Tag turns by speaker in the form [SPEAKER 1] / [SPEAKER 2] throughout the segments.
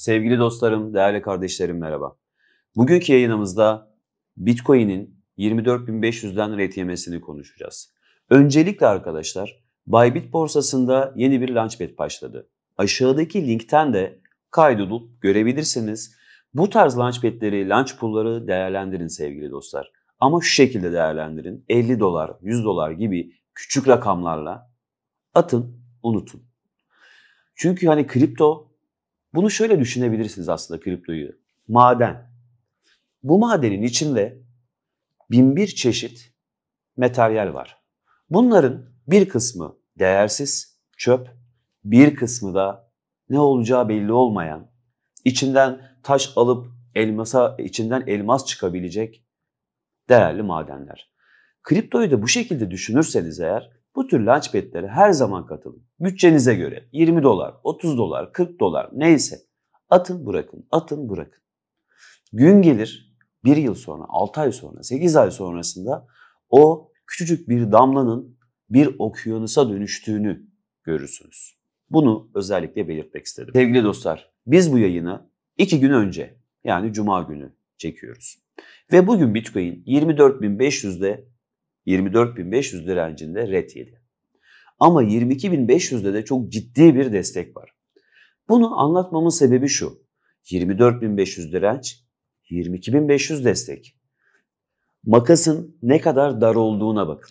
[SPEAKER 1] Sevgili dostlarım, değerli kardeşlerim merhaba. Bugünkü yayınımızda Bitcoin'in 24.500'den ret yemesini konuşacağız. Öncelikle arkadaşlar, Bybit borsasında yeni bir launchpad başladı. Aşağıdaki linkten de kaydolup görebilirsiniz. Bu tarz launchpad'leri, launch pool'ları değerlendirin sevgili dostlar. Ama şu şekilde değerlendirin. 50 dolar, 100 dolar gibi küçük rakamlarla atın, unutun. Çünkü hani kripto bunu şöyle düşünebilirsiniz aslında kriptoyu. Maden. Bu madenin içinde bin bir çeşit materyal var. Bunların bir kısmı değersiz, çöp, bir kısmı da ne olacağı belli olmayan, içinden taş alıp elmasa içinden elmas çıkabilecek değerli madenler. Kriptoyu da bu şekilde düşünürseniz eğer bu tür launchpad'lere her zaman katılın. Bütçenize göre 20 dolar, 30 dolar, 40 dolar neyse atın bırakın, atın bırakın. Gün gelir bir yıl sonra, 6 ay sonra, 8 ay sonrasında o küçücük bir damlanın bir okyanusa dönüştüğünü görürsünüz. Bunu özellikle belirtmek istedim. Sevgili dostlar, biz bu yayını iki gün önce yani Cuma günü çekiyoruz. Ve bugün Bitcoin 24.500'de 24.500 direncinde red yedi. Ama 22.500'de de çok ciddi bir destek var. Bunu anlatmamın sebebi şu. 24.500 direnç, 22.500 destek. Makasın ne kadar dar olduğuna bakın.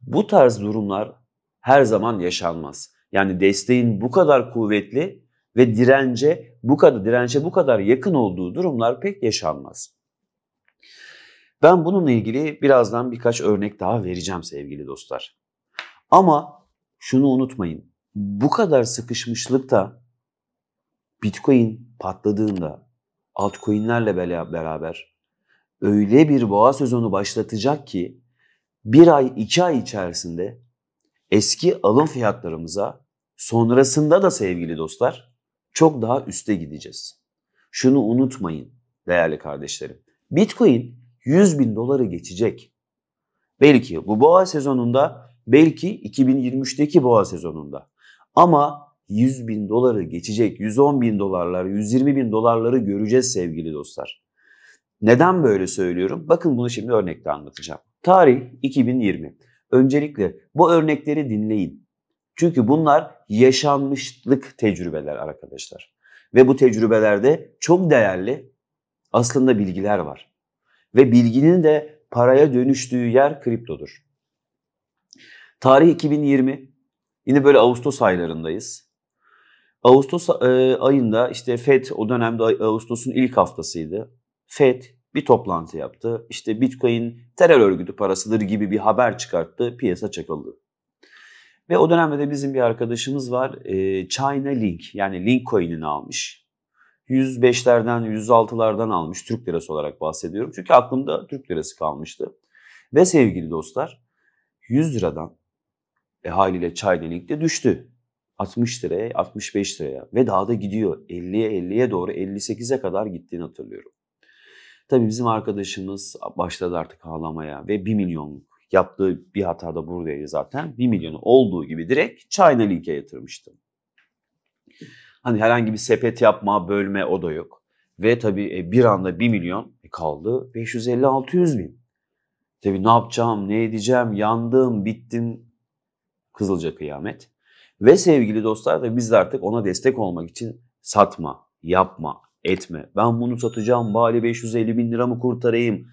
[SPEAKER 1] Bu tarz durumlar her zaman yaşanmaz. Yani desteğin bu kadar kuvvetli ve dirence bu kadar dirence bu kadar yakın olduğu durumlar pek yaşanmaz. Ben bununla ilgili birazdan birkaç örnek daha vereceğim sevgili dostlar. Ama şunu unutmayın. Bu kadar sıkışmışlıkta Bitcoin patladığında altcoin'lerle beraber öyle bir boğa sezonu başlatacak ki bir ay iki ay içerisinde eski alım fiyatlarımıza sonrasında da sevgili dostlar çok daha üste gideceğiz. Şunu unutmayın değerli kardeşlerim. Bitcoin 100 bin doları geçecek. Belki bu boğa sezonunda, belki 2023'teki boğa sezonunda. Ama 100 bin doları geçecek, 110 bin dolarlar, 120 bin dolarları göreceğiz sevgili dostlar. Neden böyle söylüyorum? Bakın bunu şimdi örnekle anlatacağım. Tarih 2020. Öncelikle bu örnekleri dinleyin. Çünkü bunlar yaşanmışlık tecrübeler arkadaşlar. Ve bu tecrübelerde çok değerli aslında bilgiler var. Ve bilginin de paraya dönüştüğü yer kriptodur. Tarih 2020. Yine böyle Ağustos aylarındayız. Ağustos e, ayında işte FED o dönemde Ağustos'un ilk haftasıydı. FED bir toplantı yaptı. İşte Bitcoin terör örgütü parasıdır gibi bir haber çıkarttı. Piyasa çakıldı. Ve o dönemde de bizim bir arkadaşımız var. E, China Link yani Link coin'ini almış. 105'lerden 106'lardan almış Türk lirası olarak bahsediyorum. Çünkü aklımda Türk lirası kalmıştı. Ve sevgili dostlar 100 liradan e, haliyle China Link'te düştü. 60 liraya, 65 liraya ve daha da gidiyor. 50'ye, 50'ye doğru 58'e kadar gittiğini hatırlıyorum. Tabii bizim arkadaşımız başladı artık ağlamaya ve 1 milyonluk yaptığı bir hata da buradaydı zaten. 1 milyonu olduğu gibi direkt China Link'e yatırmıştı. Hani herhangi bir sepet yapma, bölme o da yok. Ve tabii e, bir anda 1 milyon e, kaldı 550-600 bin. Tabii ne yapacağım, ne edeceğim, yandım, bittim. Kızılca kıyamet. Ve sevgili dostlar da biz de artık ona destek olmak için satma, yapma, etme. Ben bunu satacağım bari 550 bin lira mı kurtarayım?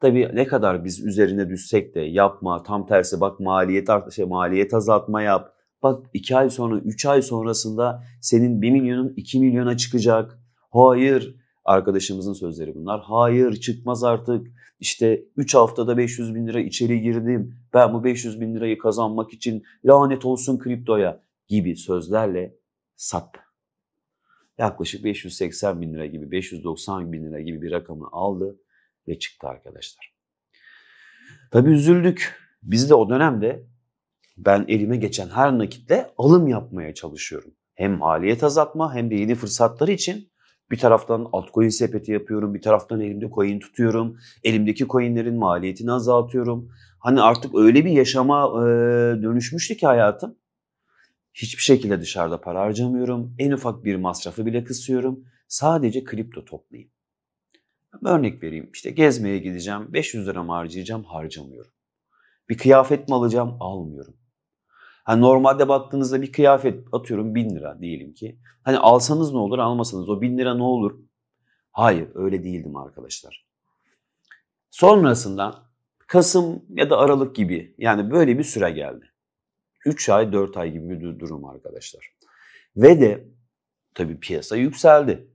[SPEAKER 1] Tabii ne kadar biz üzerine düşsek de yapma, tam tersi bak maliyet art şey, maliyet azaltma yap. Bak 2 ay sonra, 3 ay sonrasında senin 1 milyonun 2 milyona çıkacak. Hayır, arkadaşımızın sözleri bunlar. Hayır çıkmaz artık. İşte 3 haftada 500 bin lira içeri girdim. Ben bu 500 bin lirayı kazanmak için lanet olsun kriptoya gibi sözlerle sat. Yaklaşık 580 bin lira gibi, 590 bin lira gibi bir rakamı aldı ve çıktı arkadaşlar. Tabii üzüldük. Biz de o dönemde ben elime geçen her nakitle alım yapmaya çalışıyorum. Hem maliyet azaltma hem de yeni fırsatlar için bir taraftan altcoin sepeti yapıyorum, bir taraftan elimde coin tutuyorum. Elimdeki coinlerin maliyetini azaltıyorum. Hani artık öyle bir yaşama e, dönüşmüştü ki hayatım. Hiçbir şekilde dışarıda para harcamıyorum. En ufak bir masrafı bile kısıyorum. Sadece kripto toplayayım. Örnek vereyim. İşte gezmeye gideceğim. 500 lira harcayacağım? Harcamıyorum. Bir kıyafet mi alacağım? Almıyorum. Hani normalde baktığınızda bir kıyafet atıyorum 1000 lira diyelim ki. Hani alsanız ne olur, almasanız o 1000 lira ne olur? Hayır, öyle değildim arkadaşlar. Sonrasında Kasım ya da Aralık gibi yani böyle bir süre geldi. 3 ay 4 ay gibi bir durum arkadaşlar. Ve de tabii piyasa yükseldi.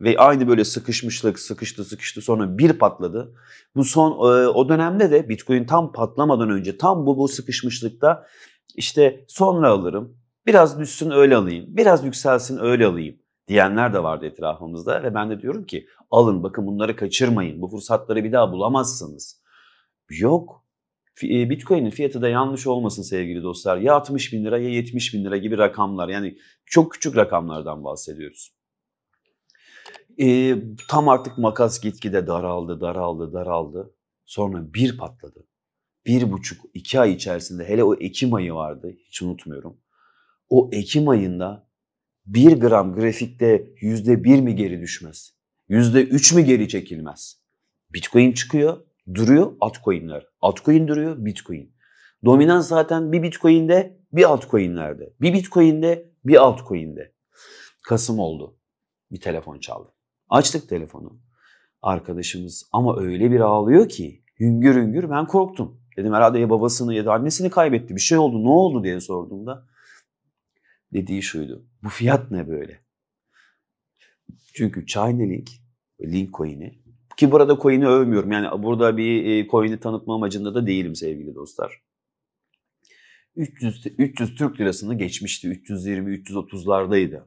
[SPEAKER 1] Ve aynı böyle sıkışmışlık sıkıştı sıkıştı sonra bir patladı. Bu son o dönemde de Bitcoin tam patlamadan önce tam bu bu sıkışmışlıkta işte sonra alırım. Biraz düşsün öyle alayım. Biraz yükselsin öyle alayım diyenler de vardı etrafımızda ve ben de diyorum ki alın bakın bunları kaçırmayın. Bu fırsatları bir daha bulamazsınız. Yok. E, Bitcoin'in fiyatı da yanlış olmasın sevgili dostlar. Ya 60 bin lira ya 70 bin lira gibi rakamlar. Yani çok küçük rakamlardan bahsediyoruz. E, tam artık makas gitgide daraldı, daraldı, daraldı. Sonra bir patladı. Bir buçuk, iki ay içerisinde hele o Ekim ayı vardı. Hiç unutmuyorum. O Ekim ayında bir gram grafikte yüzde bir mi geri düşmez? Yüzde üç mü geri çekilmez? Bitcoin çıkıyor, duruyor altcoin'ler. Altcoin duruyor, Bitcoin. Dominans zaten bir Bitcoin'de, bir altcoin'lerde. Bir Bitcoin'de, bir altcoin'de. Kasım oldu. Bir telefon çaldı. Açtık telefonu. Arkadaşımız ama öyle bir ağlıyor ki hüngür hüngür ben korktum. Dedim herhalde ya babasını ya da annesini kaybetti bir şey oldu ne oldu diye sorduğumda dediği şuydu. Bu fiyat ne böyle? Çünkü Chainlink, Link coin'i ki burada coin'i övmüyorum. Yani burada bir e, coin'i tanıtma amacında da değilim sevgili dostlar. 300, 300 Türk lirasını geçmişti. 320-330'lardaydı.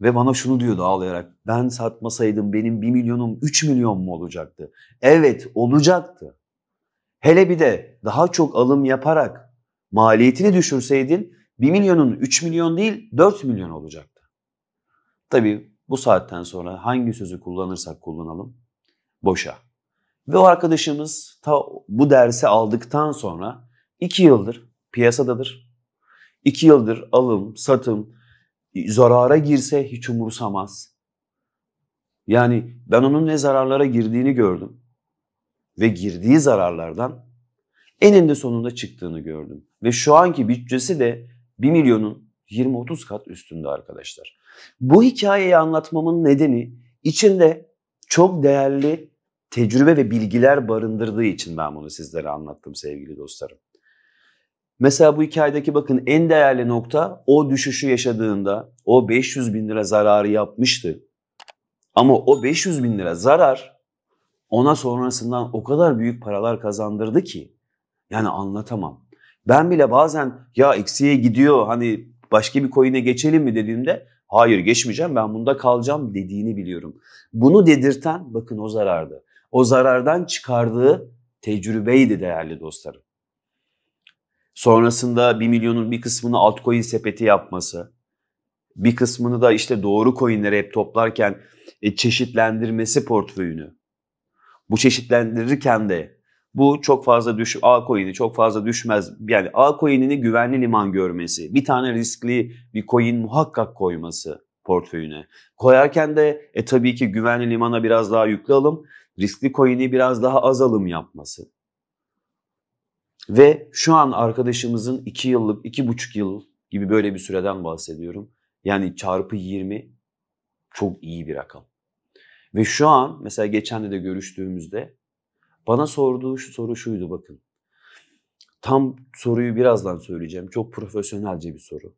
[SPEAKER 1] Ve bana şunu diyordu ağlayarak. Ben satmasaydım benim 1 milyonum 3 milyon mu olacaktı? Evet olacaktı. Hele bir de daha çok alım yaparak maliyetini düşürseydin 1 milyonun 3 milyon değil 4 milyon olacaktı. Tabii bu saatten sonra hangi sözü kullanırsak kullanalım boşa. Ve o arkadaşımız ta bu dersi aldıktan sonra 2 yıldır piyasadadır. 2 yıldır alım, satım, zarara girse hiç umursamaz. Yani ben onun ne zararlara girdiğini gördüm. Ve girdiği zararlardan eninde sonunda çıktığını gördüm. Ve şu anki bütçesi de 1 milyonun 20-30 kat üstünde arkadaşlar. Bu hikayeyi anlatmamın nedeni içinde çok değerli tecrübe ve bilgiler barındırdığı için ben bunu sizlere anlattım sevgili dostlarım. Mesela bu hikayedeki bakın en değerli nokta o düşüşü yaşadığında o 500 bin lira zararı yapmıştı. Ama o 500 bin lira zarar ona sonrasından o kadar büyük paralar kazandırdı ki yani anlatamam. Ben bile bazen ya eksiye gidiyor hani başka bir coin'e geçelim mi dediğimde hayır geçmeyeceğim ben bunda kalacağım dediğini biliyorum. Bunu dedirten bakın o zarardı. O zarardan çıkardığı tecrübeydi değerli dostlarım. Sonrasında bir milyonun bir kısmını altcoin sepeti yapması, bir kısmını da işte doğru coinleri hep toplarken e, çeşitlendirmesi portföyünü. Bu çeşitlendirirken de bu çok fazla düş A coin'i çok fazla düşmez. Yani A coin'ini güvenli liman görmesi, bir tane riskli bir coin muhakkak koyması portföyüne. Koyarken de e, tabii ki güvenli limana biraz daha yüklü alım, riskli coin'i biraz daha az alım yapması. Ve şu an arkadaşımızın 2 yıllık, 2,5 yıl gibi böyle bir süreden bahsediyorum. Yani çarpı 20 çok iyi bir rakam. Ve şu an mesela geçen de görüştüğümüzde bana sorduğu şu soru şuydu bakın. Tam soruyu birazdan söyleyeceğim. Çok profesyonelce bir soru.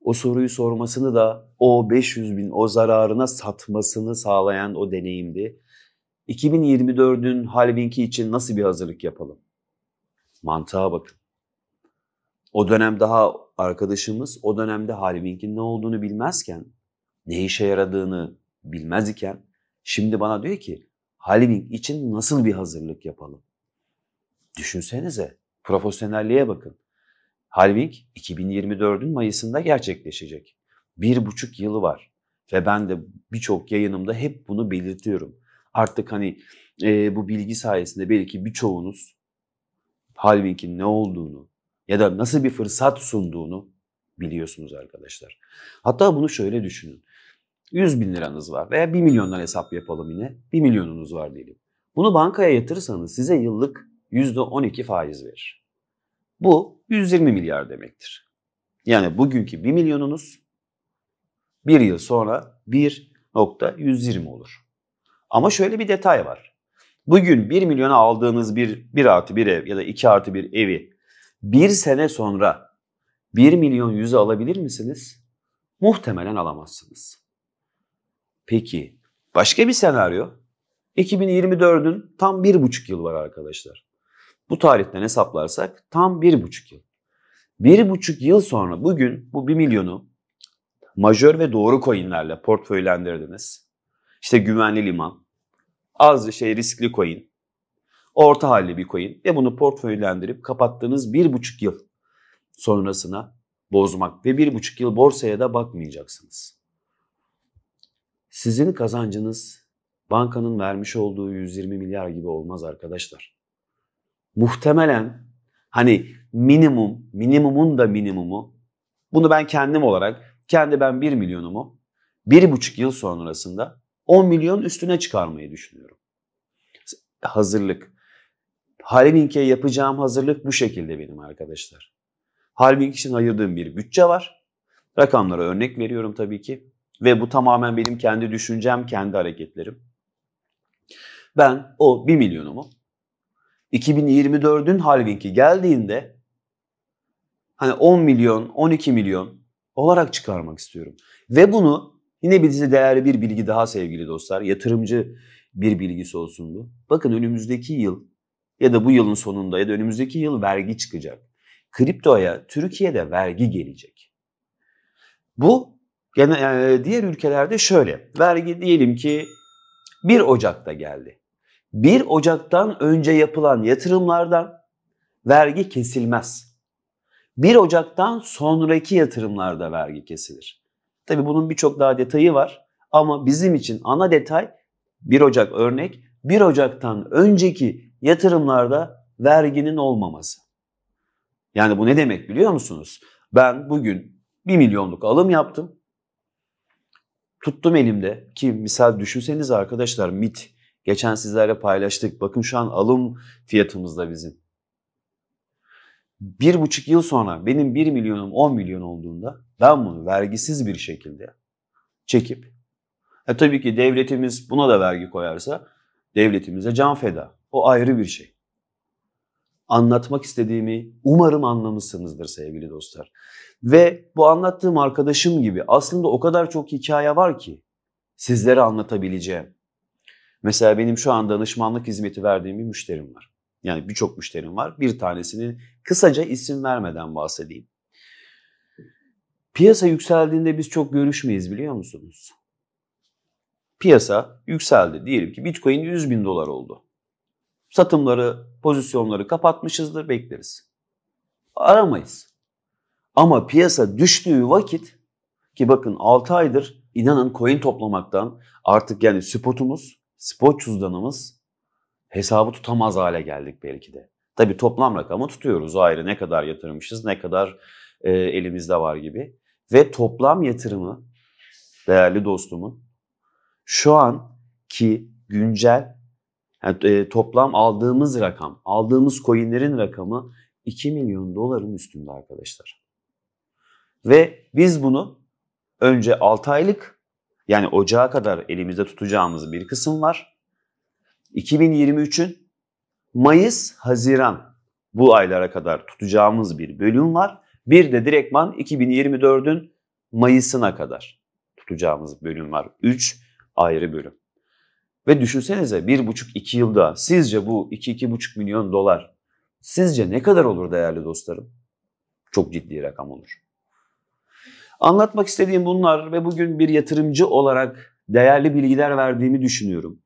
[SPEAKER 1] O soruyu sormasını da o 500 bin o zararına satmasını sağlayan o deneyimdi. 2024'ün halvinki için nasıl bir hazırlık yapalım? Mantığa bakın. O dönem daha arkadaşımız o dönemde halvink'in ne olduğunu bilmezken, ne işe yaradığını bilmez iken şimdi bana diyor ki Halving için nasıl bir hazırlık yapalım? Düşünsenize profesyonelliğe bakın. Halving 2024'ün Mayıs'ında gerçekleşecek. Bir buçuk yılı var. Ve ben de birçok yayınımda hep bunu belirtiyorum. Artık hani e, bu bilgi sayesinde belki birçoğunuz Halving'in ne olduğunu, ya da nasıl bir fırsat sunduğunu biliyorsunuz arkadaşlar. Hatta bunu şöyle düşünün. 100 bin liranız var veya 1 milyondan hesap yapalım yine. 1 milyonunuz var diyelim. Bunu bankaya yatırırsanız size yıllık %12 faiz verir. Bu 120 milyar demektir. Yani bugünkü 1 milyonunuz bir yıl sonra 1.120 olur. Ama şöyle bir detay var. Bugün 1 milyona aldığınız bir 1 artı 1 ev ya da 2 artı 1 evi bir sene sonra 1 milyon yüzü alabilir misiniz? Muhtemelen alamazsınız. Peki başka bir senaryo 2024'ün tam 1,5 yıl var arkadaşlar. Bu tarihten hesaplarsak tam 1,5 yıl. 1,5 yıl sonra bugün bu 1 milyonu majör ve doğru coinlerle portföylendirdiniz. İşte güvenli liman, az şey riskli coin, orta halli bir coin ve bunu portföylendirip kapattığınız 1,5 yıl sonrasına bozmak ve 1,5 yıl borsaya da bakmayacaksınız. Sizin kazancınız bankanın vermiş olduğu 120 milyar gibi olmaz arkadaşlar. Muhtemelen hani minimum, minimumun da minimumu bunu ben kendim olarak, kendi ben 1 milyonumu 1,5 yıl sonrasında 10 milyon üstüne çıkarmayı düşünüyorum. Hazırlık. Halving'e yapacağım hazırlık bu şekilde benim arkadaşlar. Halving için ayırdığım bir bütçe var. Rakamlara örnek veriyorum tabii ki. Ve bu tamamen benim kendi düşüncem, kendi hareketlerim. Ben o 1 milyonumu 2024'ün halvingi geldiğinde hani 10 milyon, 12 milyon olarak çıkarmak istiyorum. Ve bunu yine bize değerli bir bilgi daha sevgili dostlar. Yatırımcı bir bilgisi olsun bu. Bakın önümüzdeki yıl ya da bu yılın sonunda ya da önümüzdeki yıl vergi çıkacak. Kriptoya Türkiye'de vergi gelecek. Bu yani diğer ülkelerde şöyle. Vergi diyelim ki 1 Ocak'ta geldi. 1 Ocak'tan önce yapılan yatırımlardan vergi kesilmez. 1 Ocak'tan sonraki yatırımlarda vergi kesilir. Tabi bunun birçok daha detayı var ama bizim için ana detay 1 Ocak örnek 1 Ocak'tan önceki yatırımlarda verginin olmaması. Yani bu ne demek biliyor musunuz? Ben bugün 1 milyonluk alım yaptım. Tuttum elimde ki misal düşünseniz arkadaşlar MIT geçen sizlerle paylaştık. Bakın şu an alım fiyatımız da bizim. Bir buçuk yıl sonra benim 1 milyonum 10 milyon olduğunda ben bunu vergisiz bir şekilde çekip e tabii ki devletimiz buna da vergi koyarsa devletimize can feda. O ayrı bir şey. Anlatmak istediğimi umarım anlamışsınızdır sevgili dostlar. Ve bu anlattığım arkadaşım gibi aslında o kadar çok hikaye var ki sizlere anlatabileceğim. Mesela benim şu an danışmanlık hizmeti verdiğim bir müşterim var. Yani birçok müşterim var. Bir tanesini kısaca isim vermeden bahsedeyim. Piyasa yükseldiğinde biz çok görüşmeyiz biliyor musunuz? Piyasa yükseldi. Diyelim ki Bitcoin 100 bin dolar oldu. Satımları, pozisyonları kapatmışızdır bekleriz. Aramayız. Ama piyasa düştüğü vakit ki bakın 6 aydır inanın coin toplamaktan artık yani spotumuz, spot cüzdanımız hesabı tutamaz hale geldik belki de. Tabi toplam rakamı tutuyoruz ayrı ne kadar yatırmışız ne kadar e, elimizde var gibi. Ve toplam yatırımı değerli dostumun şu an ki güncel yani, e, toplam aldığımız rakam, aldığımız coinlerin rakamı 2 milyon doların üstünde arkadaşlar. Ve biz bunu önce 6 aylık yani ocağa kadar elimizde tutacağımız bir kısım var. 2023'ün Mayıs, Haziran bu aylara kadar tutacağımız bir bölüm var. Bir de direktman 2024'ün Mayıs'ına kadar tutacağımız bölüm var. 3 ayrı bölüm. Ve düşünsenize 1,5-2 yılda sizce bu 2-2,5 milyon dolar sizce ne kadar olur değerli dostlarım? Çok ciddi rakam olur. Anlatmak istediğim bunlar ve bugün bir yatırımcı olarak değerli bilgiler verdiğimi düşünüyorum.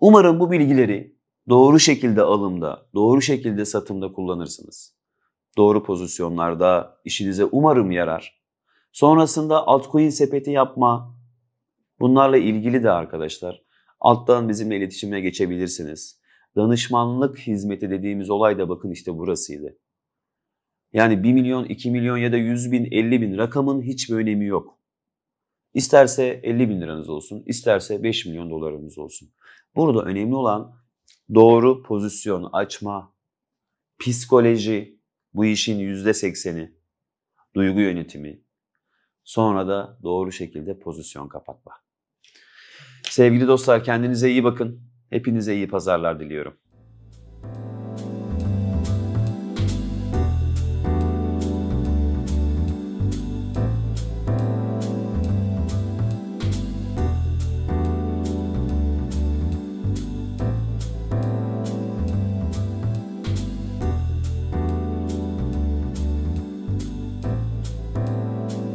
[SPEAKER 1] Umarım bu bilgileri doğru şekilde alımda, doğru şekilde satımda kullanırsınız. Doğru pozisyonlarda işinize umarım yarar. Sonrasında altcoin sepeti yapma. Bunlarla ilgili de arkadaşlar alttan bizimle iletişime geçebilirsiniz. Danışmanlık hizmeti dediğimiz olay da bakın işte burasıydı. Yani 1 milyon, 2 milyon ya da 100 bin, 50 bin rakamın hiçbir önemi yok. İsterse 50 bin liranız olsun, isterse 5 milyon dolarınız olsun. Burada önemli olan doğru pozisyon açma, psikoloji, bu işin %80'i, duygu yönetimi, sonra da doğru şekilde pozisyon kapatma. Sevgili dostlar kendinize iyi bakın. Hepinize iyi pazarlar diliyorum.